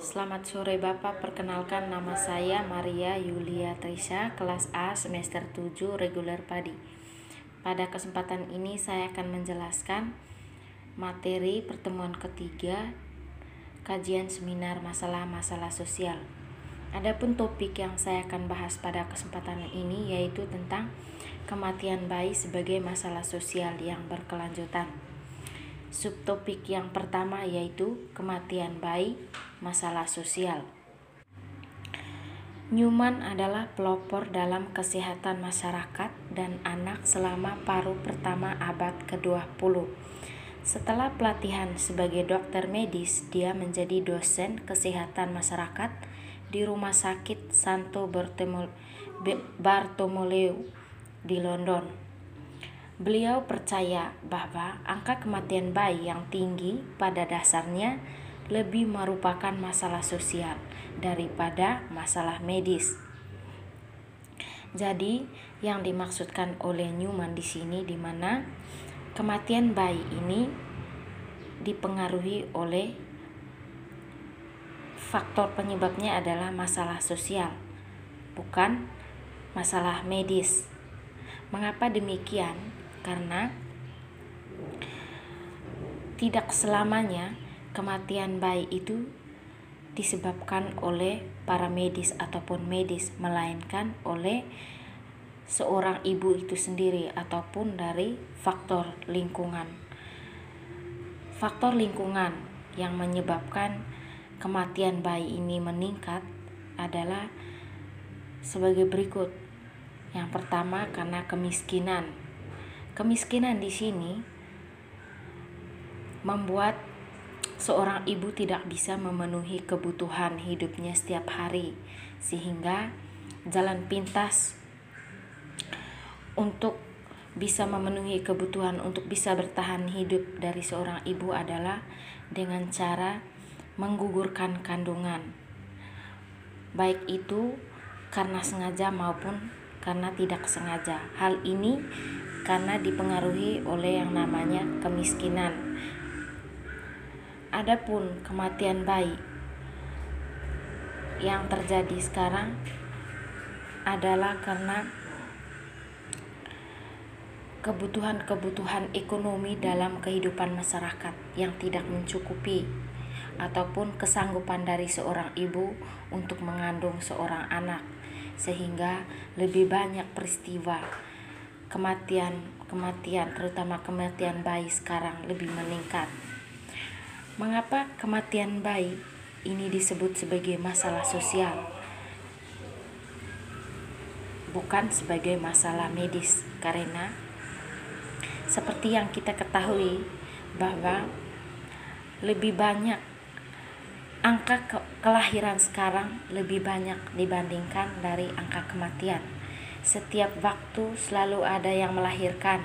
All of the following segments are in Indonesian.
Selamat sore Bapak, perkenalkan nama saya Maria Yulia Trisha, kelas A semester 7 reguler padi. Pada kesempatan ini saya akan menjelaskan materi pertemuan ketiga kajian seminar masalah-masalah sosial. Adapun topik yang saya akan bahas pada kesempatan ini yaitu tentang kematian bayi sebagai masalah sosial yang berkelanjutan. Subtopik yang pertama yaitu kematian bayi, masalah sosial. Newman adalah pelopor dalam kesehatan masyarakat dan anak selama paruh pertama abad ke-20. Setelah pelatihan sebagai dokter medis, dia menjadi dosen kesehatan masyarakat di Rumah Sakit Santo Bartolomeo di London. Beliau percaya bahwa angka kematian bayi yang tinggi pada dasarnya lebih merupakan masalah sosial daripada masalah medis. Jadi, yang dimaksudkan oleh Newman di sini di mana kematian bayi ini dipengaruhi oleh faktor penyebabnya adalah masalah sosial, bukan masalah medis. Mengapa demikian? Karena tidak selamanya kematian bayi itu disebabkan oleh para medis ataupun medis melainkan oleh seorang ibu itu sendiri ataupun dari faktor lingkungan. Faktor lingkungan yang menyebabkan kematian bayi ini meningkat adalah sebagai berikut. Yang pertama karena kemiskinan Kemiskinan di sini membuat seorang ibu tidak bisa memenuhi kebutuhan hidupnya setiap hari, sehingga jalan pintas untuk bisa memenuhi kebutuhan untuk bisa bertahan hidup dari seorang ibu adalah dengan cara menggugurkan kandungan, baik itu karena sengaja maupun karena tidak sengaja. Hal ini karena dipengaruhi oleh yang namanya kemiskinan. Adapun kematian bayi yang terjadi sekarang adalah karena kebutuhan-kebutuhan ekonomi dalam kehidupan masyarakat yang tidak mencukupi ataupun kesanggupan dari seorang ibu untuk mengandung seorang anak sehingga lebih banyak peristiwa kematian kematian terutama kematian bayi sekarang lebih meningkat. Mengapa kematian bayi ini disebut sebagai masalah sosial? Bukan sebagai masalah medis karena seperti yang kita ketahui bahwa lebih banyak angka ke kelahiran sekarang lebih banyak dibandingkan dari angka kematian setiap waktu selalu ada yang melahirkan,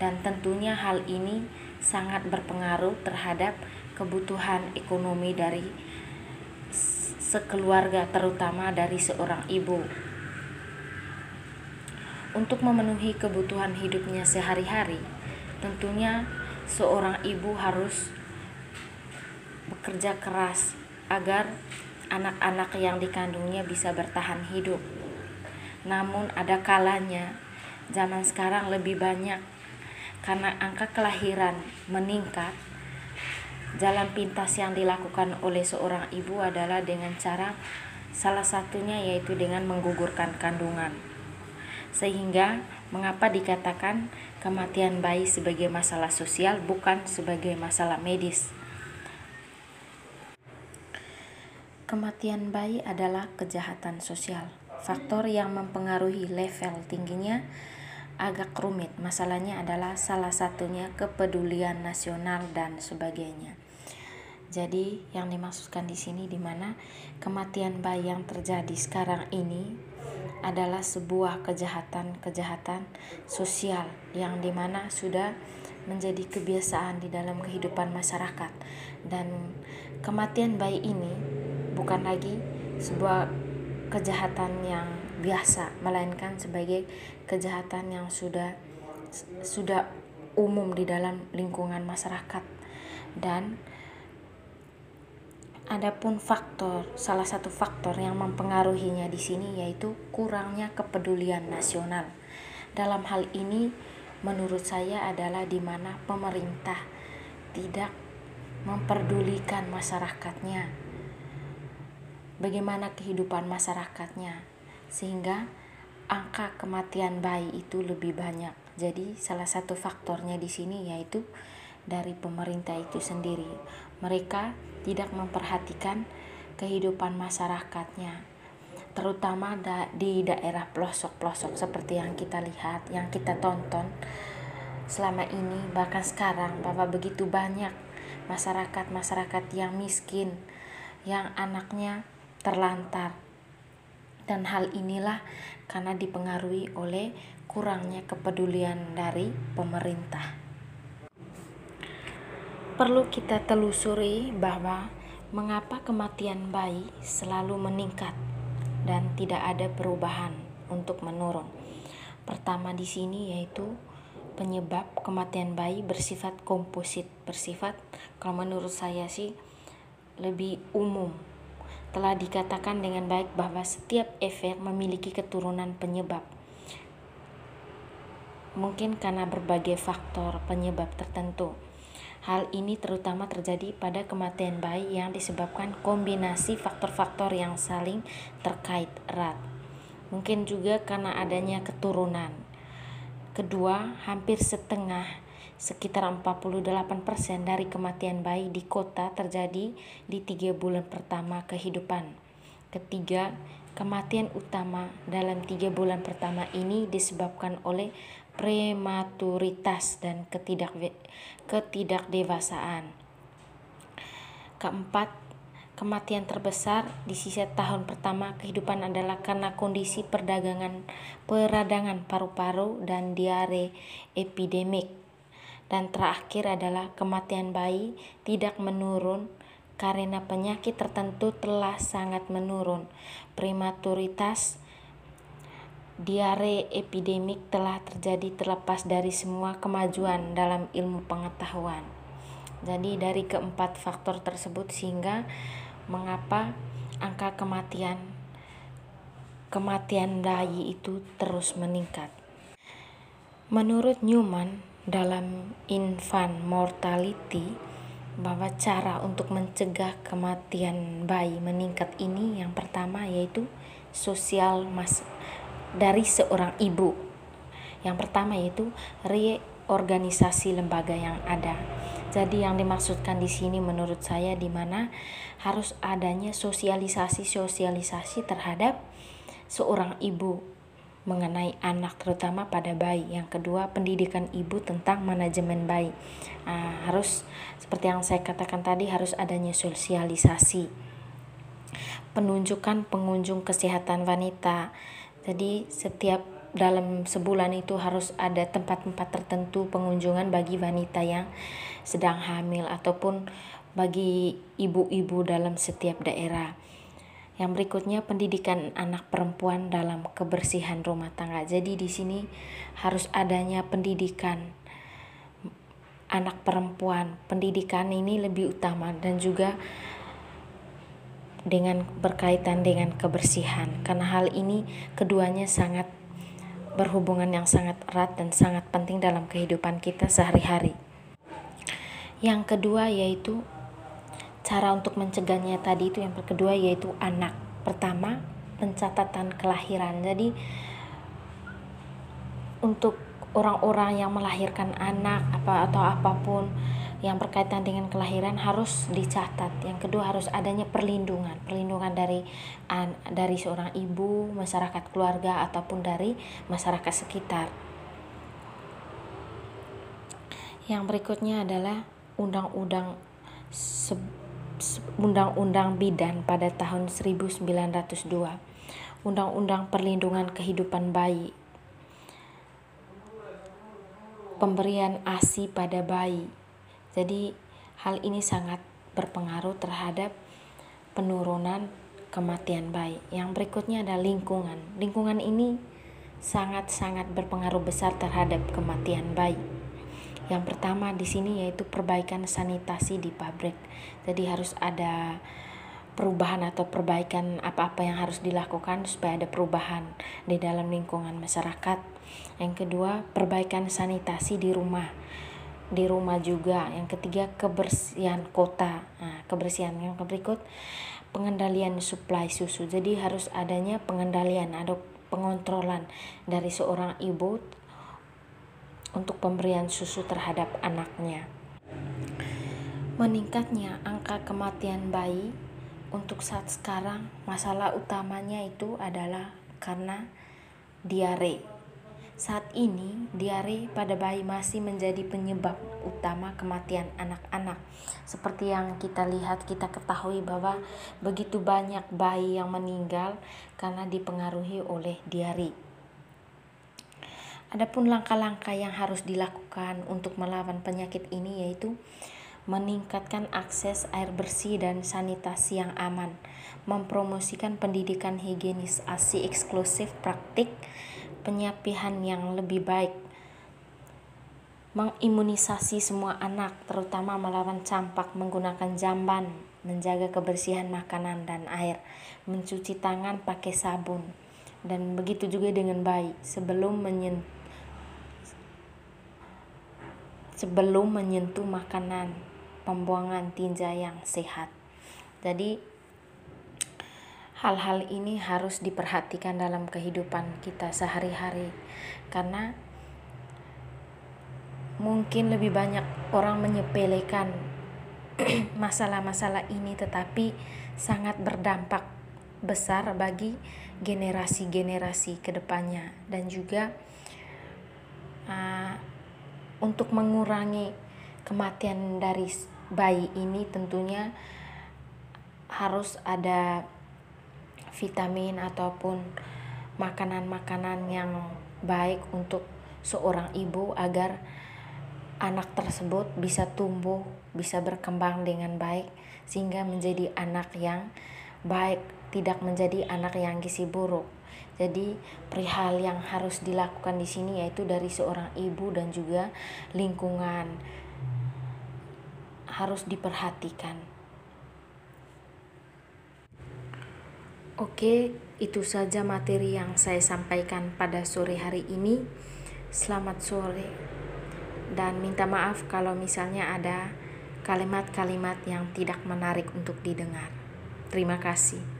dan tentunya hal ini sangat berpengaruh terhadap kebutuhan ekonomi dari sekeluarga, terutama dari seorang ibu. Untuk memenuhi kebutuhan hidupnya sehari-hari, tentunya seorang ibu harus bekerja keras agar anak-anak yang dikandungnya bisa bertahan hidup. Namun ada kalanya zaman sekarang lebih banyak karena angka kelahiran meningkat. Jalan pintas yang dilakukan oleh seorang ibu adalah dengan cara salah satunya yaitu dengan menggugurkan kandungan. Sehingga mengapa dikatakan kematian bayi sebagai masalah sosial bukan sebagai masalah medis. Kematian bayi adalah kejahatan sosial Faktor yang mempengaruhi level tingginya agak rumit. Masalahnya adalah salah satunya kepedulian nasional dan sebagainya. Jadi yang dimaksudkan di sini di mana kematian bayi yang terjadi sekarang ini adalah sebuah kejahatan-kejahatan sosial yang di mana sudah menjadi kebiasaan di dalam kehidupan masyarakat dan kematian bayi ini bukan lagi sebuah kejahatan yang biasa melainkan sebagai kejahatan yang sudah sudah umum di dalam lingkungan masyarakat dan Adapun faktor, salah satu faktor yang mempengaruhinya di sini yaitu kurangnya kepedulian nasional. Dalam hal ini, menurut saya adalah di mana pemerintah tidak memperdulikan masyarakatnya. Bagaimana kehidupan masyarakatnya, sehingga angka kematian bayi itu lebih banyak. Jadi, salah satu faktornya di sini yaitu dari pemerintah itu sendiri. Mereka tidak memperhatikan kehidupan masyarakatnya, terutama di daerah pelosok-pelosok seperti yang kita lihat, yang kita tonton selama ini, bahkan sekarang, bahwa begitu banyak masyarakat-masyarakat yang miskin, yang anaknya terlantar. Dan hal inilah karena dipengaruhi oleh kurangnya kepedulian dari pemerintah. Perlu kita telusuri bahwa mengapa kematian bayi selalu meningkat dan tidak ada perubahan untuk menurun. Pertama di sini yaitu penyebab kematian bayi bersifat komposit, bersifat kalau menurut saya sih lebih umum. Telah dikatakan dengan baik bahwa setiap efek memiliki keturunan penyebab. Mungkin karena berbagai faktor penyebab tertentu. Hal ini terutama terjadi pada kematian bayi yang disebabkan kombinasi faktor-faktor yang saling terkait erat. Mungkin juga karena adanya keturunan. Kedua, hampir setengah sekitar 48% dari kematian bayi di kota terjadi di tiga bulan pertama kehidupan. Ketiga, kematian utama dalam tiga bulan pertama ini disebabkan oleh prematuritas dan ketidak ketidakdewasaan. Keempat, kematian terbesar di sisa tahun pertama kehidupan adalah karena kondisi perdagangan peradangan paru-paru dan diare epidemik. Dan terakhir adalah kematian bayi tidak menurun karena penyakit tertentu telah sangat menurun. Prematuritas diare epidemik telah terjadi terlepas dari semua kemajuan dalam ilmu pengetahuan. Jadi dari keempat faktor tersebut sehingga mengapa angka kematian kematian bayi itu terus meningkat. Menurut Newman dalam Infant Mortality bahwa cara untuk mencegah kematian bayi meningkat ini yang pertama yaitu sosial mas dari seorang ibu. Yang pertama yaitu reorganisasi lembaga yang ada. Jadi yang dimaksudkan di sini menurut saya di mana harus adanya sosialisasi-sosialisasi terhadap seorang ibu mengenai anak terutama pada bayi. Yang kedua, pendidikan ibu tentang manajemen bayi. Nah, harus seperti yang saya katakan tadi harus adanya sosialisasi. Penunjukan pengunjung kesehatan wanita jadi setiap dalam sebulan itu harus ada tempat-tempat tertentu pengunjungan bagi wanita yang sedang hamil ataupun bagi ibu-ibu dalam setiap daerah. Yang berikutnya pendidikan anak perempuan dalam kebersihan rumah tangga. Jadi di sini harus adanya pendidikan anak perempuan. Pendidikan ini lebih utama dan juga dengan berkaitan dengan kebersihan karena hal ini keduanya sangat berhubungan yang sangat erat dan sangat penting dalam kehidupan kita sehari-hari. Yang kedua yaitu cara untuk mencegahnya tadi itu yang kedua yaitu anak. Pertama, pencatatan kelahiran. Jadi untuk orang-orang yang melahirkan anak apa atau apa pun yang berkaitan dengan kelahiran harus dicatat. Yang kedua harus adanya perlindungan, perlindungan dari dari seorang ibu, masyarakat keluarga ataupun dari masyarakat sekitar. Yang berikutnya adalah undang-undang Undang-Undang Bidan pada tahun 1902. Undang-Undang Perlindungan Kehidupan Bayi. Pemberian ASI pada bayi jadi hal ini sangat berpengaruh terhadap penurunan kematian bayi. Yang berikutnya ada lingkungan. Lingkungan ini sangat-sangat berpengaruh besar terhadap kematian bayi. Yang pertama di sini yaitu perbaikan sanitasi di pabrik. Jadi harus ada perubahan atau perbaikan apa-apa yang harus dilakukan supaya ada perubahan di dalam lingkungan masyarakat. Yang kedua, perbaikan sanitasi di rumah. Di rumah juga. Yang ketiga, kebersihan kota. Nah, kebersihan yang berikut pengendalian suplai susu. Jadi harus adanya pengendalian, ada pengontrolan dari seorang ibu untuk pemberian susu terhadap anaknya. Meningkatnya angka kematian bayi untuk saat sekarang masalah utamanya itu adalah karena diare. Saat ini, diare pada bayi masih menjadi penyebab utama kematian anak-anak. Seperti yang kita lihat, kita ketahui bahwa begitu banyak bayi yang meninggal karena dipengaruhi oleh diare. Adapun langkah-langkah yang harus dilakukan untuk melawan penyakit ini yaitu meningkatkan akses air bersih dan sanitasi yang aman, mempromosikan pendidikan higienis ASI eksklusif praktik, penyapihan yang lebih baik, mengimunisasi semua anak, terutama melawan campak menggunakan jamban, menjaga kebersihan makanan dan air, mencuci tangan pakai sabun, dan begitu juga dengan bayi. Sebelum menyentuh sebelum menyentuh makanan pembuangan tinja yang sehat. Jadi hal-hal ini harus diperhatikan dalam kehidupan kita sehari-hari karena mungkin lebih banyak orang menyepelekan masalah-masalah ini tetapi sangat berdampak besar bagi generasi-generasi ke depannya dan juga uh, untuk mengurangi kematian dari bayi ini tentunya harus ada vitamin ataupun makanan-makanan yang baik untuk seorang ibu agar anak tersebut bisa tumbuh, bisa berkembang dengan baik sehingga menjadi anak yang baik, tidak menjadi anak yang gizi buruk. Jadi perihal yang harus dilakukan di sini yaitu dari seorang ibu dan juga lingkungan harus diperhatikan. Oke, itu saja materi yang saya sampaikan pada sore hari ini. Selamat sore, dan minta maaf kalau misalnya ada kalimat-kalimat yang tidak menarik untuk didengar. Terima kasih.